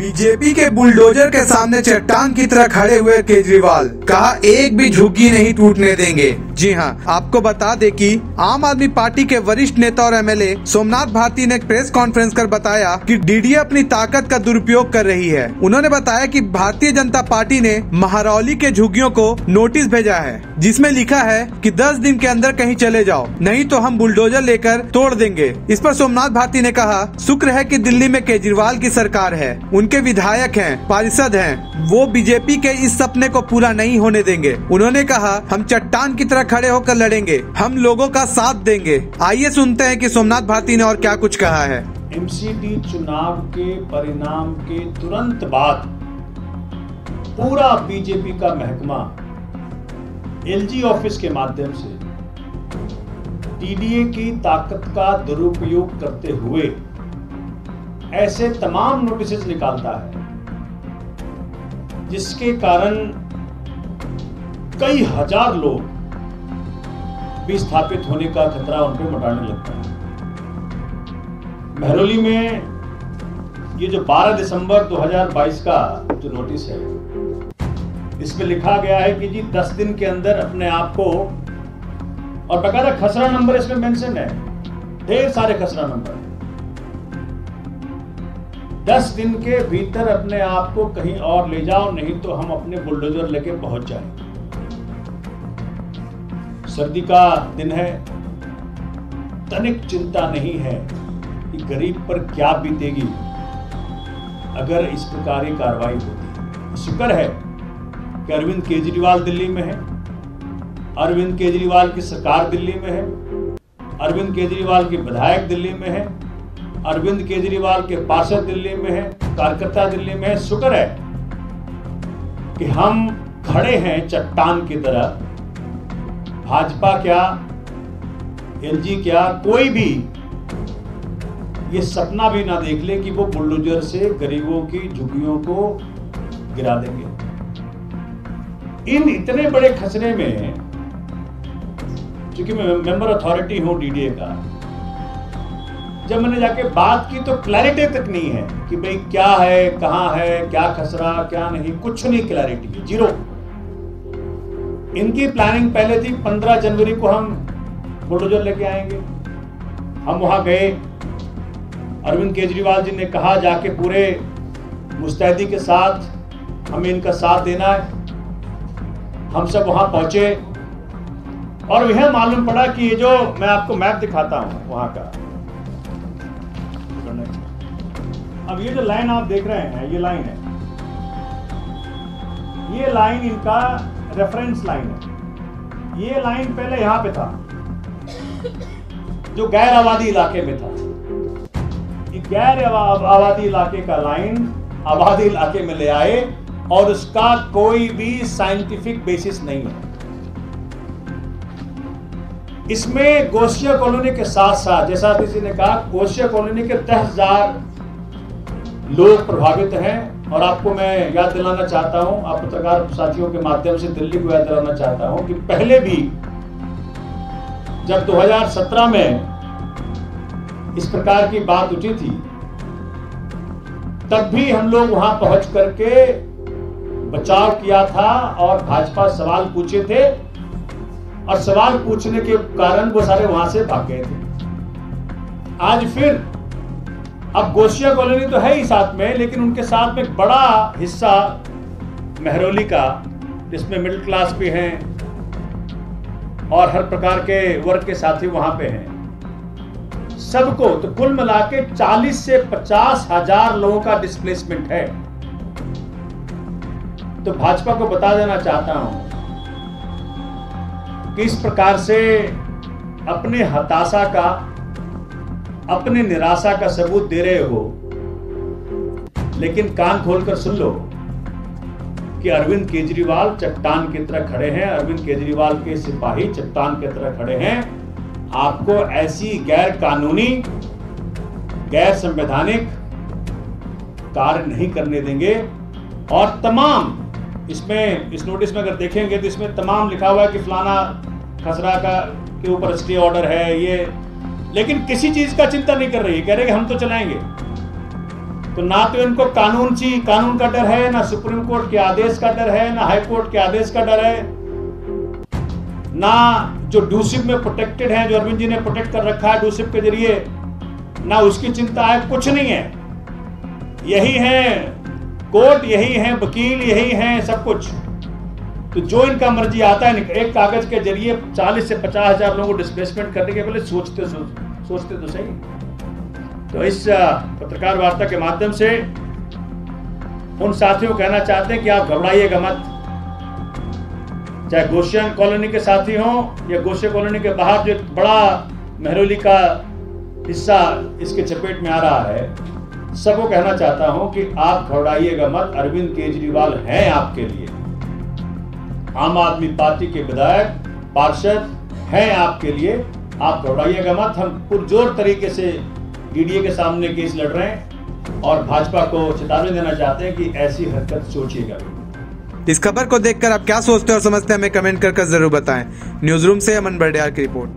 BJP के bulldozer के सामने चट्टान की तरह खड़े हुए केजरीवाल, कहा, एक भी झुग्गी नहीं टूटने देंगे। जी हाँ आपको बता दे कि आम आदमी पार्टी के वरिष्ठ नेता और एमएलए सोमनाथ भारती ने प्रेस कॉन्फ्रेंस कर बताया कि डीडीए अपनी ताकत का दुरुपयोग कर रही है। उन्होंने बताया कि भारतीय जनता पार्टी ने महारौली के झुग्गियों को नोटिस भेजा है, जिसमें लिखा है कि 10 दिन के अंदर कहीं चले जाओ, नहीं तो हम बुलडोजर लेकर तोड़ देंगे। इस पर सोमनाथ भारती ने कहा, शुक्र है की दिल्ली में केजरीवाल की सरकार है। उनके विधायक हैं, पारिषद हैं। वो बीजेपी के इस सपने को पूरा नहीं होने देंगे। उन्होंने कहा, हम चट्टान की तरह खड़े होकर लड़ेंगे। हम लोगों का साथ देंगे। आइए सुनते हैं कि सोमनाथ भारती ने और क्या कुछ कहा है। एमसीडी चुनाव के परिणाम के तुरंत बाद पूरा बीजेपी का महकमा एलजी ऑफ़िस के माध्यम से टीडीए की ताकत का दुरुपयोग करते हुए ऐसे तमाम नोटिस निकालता है, जिसके कारण कई हज़ार लोग विस्थापित होने का खतरा उन पर मटाने लगता है। महरौली में ये जो 12 दिसंबर 2022 का जो नोटिस है, इसमें लिखा गया है कि जी 10 दिन के अंदर अपने आप को, और बकायदा खसरा नंबर इसमें मेंशन है, ढेर सारे खसरा नंबर 10 दिन के भीतर अपने आप को कहीं और ले जाओ, नहीं तो हम अपने बुलडोजर लेके पहुँच जाएँगे। सर्दी का दिन है, तनिक चिंता नहीं है कि गरीब पर क्या बीतेगी। अगर इस प्रकार की कार्रवाई होती। शुक्र है कि अरविंद केजरीवाल दिल्ली में है। अरविंद केजरीवाल की सरकार दिल्ली में है। अरविंद केजरीवाल के विधायक दिल्ली में है। अरविंद केजरीवाल के पार्षद दिल्ली में है, कार्यकर्ता दिल्ली में है, शुक्र है कि हम खड़े हैं चट्टान की तरह भाजपा क्या, एलजी क्या, कोई भी ये सपना भी ना देख ले कि वो बुलडोजर से गरीबों की झुग्गियों को गिरा देंगे। इन इतने बड़े खसरे में, चूँकि मैं मेंबर अथॉरिटी हूँ डीडीए का जब मैंने जाके बात की तो क्लैरिटी तक नहीं है कि भाई क्या है, कहाँ है, क्या खसरा, क्या नहीं, कुछ नहीं क्लैरिटी ज़ीरो इनकी प्लानिंग पहले थी 15 जनवरी को हम बुलडोजर लेके आएँगे। हम वहाँ गए। अरविंद केजरीवाल जी ने कहा, जाके पूरे मुस्तैदी के साथ हमें इनका साथ देना है। हम सब वहाँ पहुँचे। और यह मालूम पड़ा कि ये जो मैं आपको मैप दिखाता हूँ वहाँ का अब ये जो लाइन आप देख रहे हैं, ये लाइन है। ये लाइन इनका रेफरेंस लाइन है। ये लाइन पहले यहाँ पे था, जो गैर आबादी इलाके में था। गैर आबादी इलाके का लाइन आबादी इलाके में ले आए और उसका कोई भी साइंटिफिक बेसिस नहीं है। इसमें गोशिया कॉलोनी के साथ साथ जैसा किसी ने कहा गोशिया कॉलोनी के दस हज़ार लोग प्रभावित हैं और आपको मैं याद दिलाना चाहता हूँ, आप पत्रकार साथियों के माध्यम से दिल्ली को याद दिलाना चाहता हूँ कि पहले भी जब 2017 में इस प्रकार की बात उठी थी, तब भी हम लोग वहाँ पहुँच करके बचाव किया था और भाजपा सवाल पूछे थे और सवाल पूछने के कारण वो सारे वहाँ से भाग गए थे। आज फिर अब गोशिया कॉलोनी तो है ही साथ में, लेकिन उनके साथ में बड़ा हिस्सा महरौली का, जिसमें मिडिल क्लास भी हैं और हर प्रकार के वर्ग के साथी वहाँ पे हैं। सबको तो कुल मिला के चालीस से पचास हज़ार लोगों का डिस्प्लेसमेंट है। तो भाजपा को बता देना चाहता हूँ कि इस प्रकार से अपने हताशा का अपने निराशा का सबूत दे रहे हो, लेकिन कान खोलकर सुन लो कि अरविंद केजरीवाल चट्टान की तरह खड़े हैं, अरविंद केजरीवाल के सिपाही चट्टान की तरह खड़े हैं। आपको ऐसी गैर कानूनी गैर संवैधानिक कार्य नहीं करने देंगे। और तमाम, इसमें, इस नोटिस में अगर देखेंगे तो इसमें तमाम लिखा हुआ है कि फलाना खसरा का, के ऊपर स्टे ऑर्डर है, ये लेकिन किसी चीज़ का चिंता नहीं कर रही कह रहे कि हम तो चलाएँगे। तो ना तो इनको कानून ची, कानून का डर है, ना सुप्रीम कोर्ट के आदेश का डर है, ना हाई कोर्ट के आदेश का डर है, ना जो डूसिप में प्रोटेक्टेड है, जो अरविंद जी ने प्रोटेक्ट कर रखा है डूसिप के ज़रिए, ना उसकी चिंता है, कुछ नहीं है। यही है, कोर्ट, यही है, वकील, यही है, सब कुछ। तो जो इनका मर्ज़ी आता है एक कागज़ के ज़रिए 40 से पचास हज़ार लोगों को डिस्प्लेसमेंट करने के पहले सोचते सो, सोचते तो सही। तो इस पत्रकार वार्ता के माध्यम से उन साथियों को कहना चाहते हैं कि आप घबराइएगा मत। चाहे गोशियन कॉलोनी के साथी हों या गोशिया कॉलोनी के बाहर जो बड़ा मेहरोली का हिस्सा इसके चपेट में आ रहा है सबको कहना चाहता हूँ कि आप घबराइएगा मत। अरविंद केजरीवाल हैं आपके लिए। आम आदमी पार्टी के विधायक, पार्षद हैं आपके लिए। आप घबराइएगा मत, हम पुरजोर तरीके से डीडीए के सामने केस लड़ रहे हैं और भाजपा को चेतावनी देना चाहते हैं कि ऐसी हरकत सोचिएगा इस खबर को देखकर आप क्या सोचते और समझते हैं, हमें कमेंट कर ज़रूर बताएँ। न्यूज़ रूम से अमन बर्डियार की रिपोर्ट।